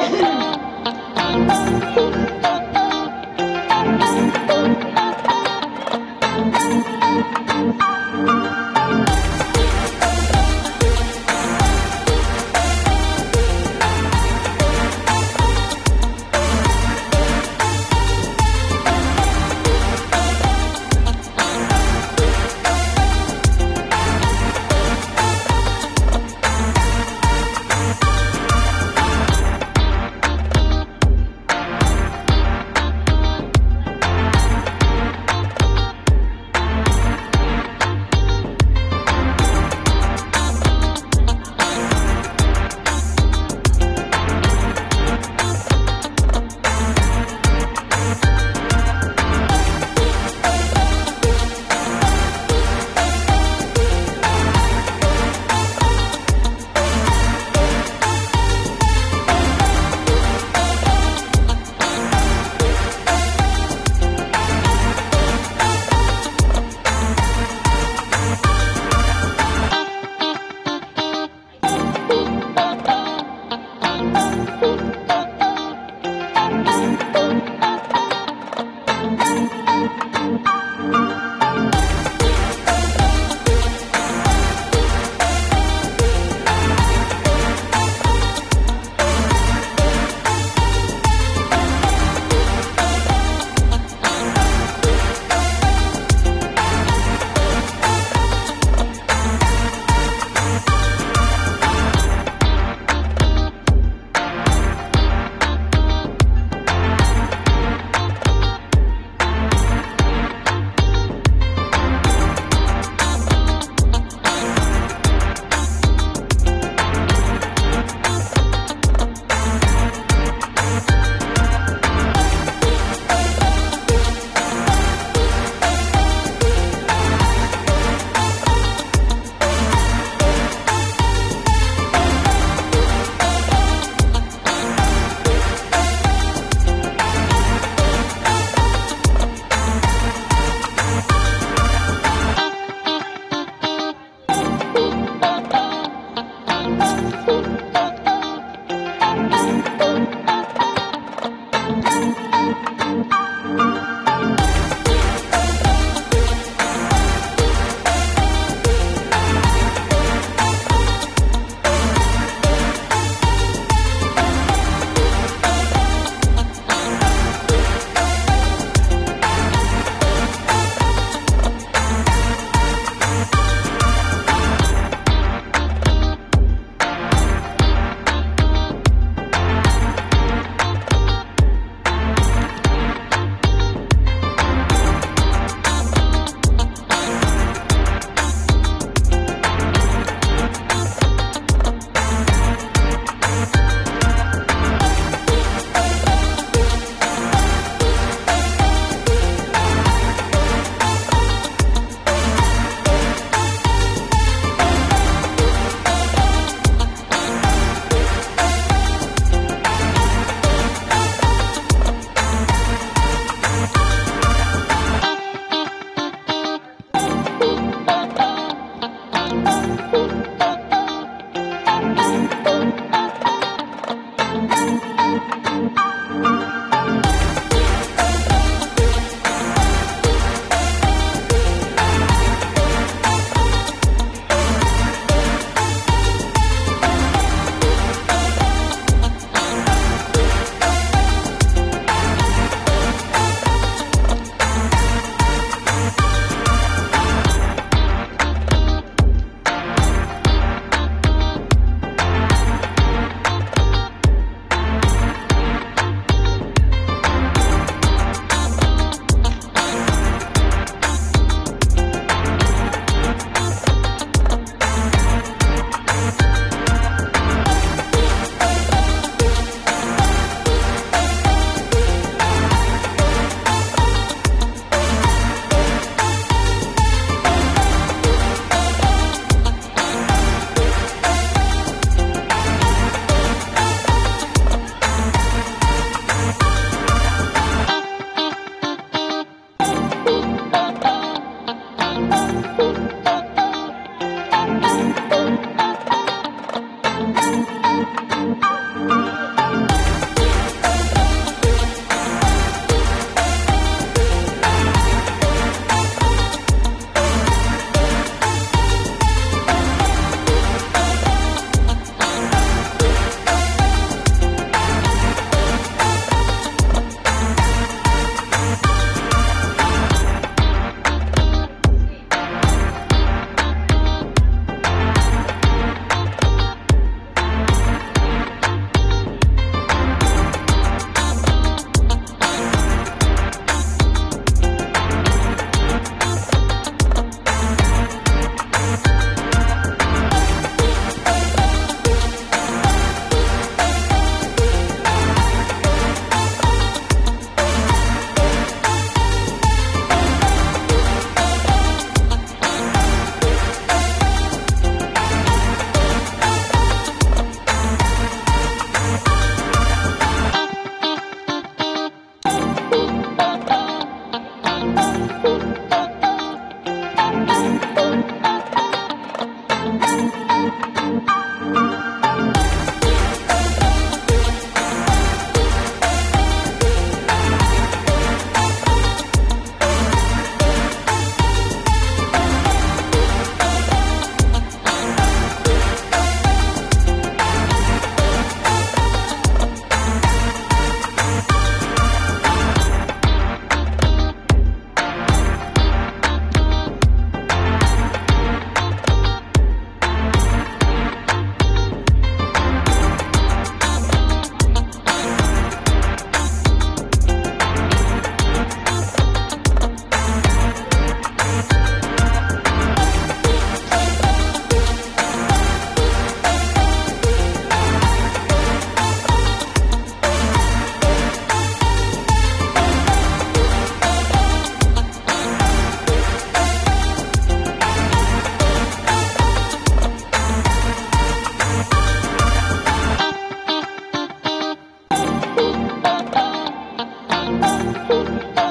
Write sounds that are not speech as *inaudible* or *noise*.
Thank *laughs* you. Thank you. 啊。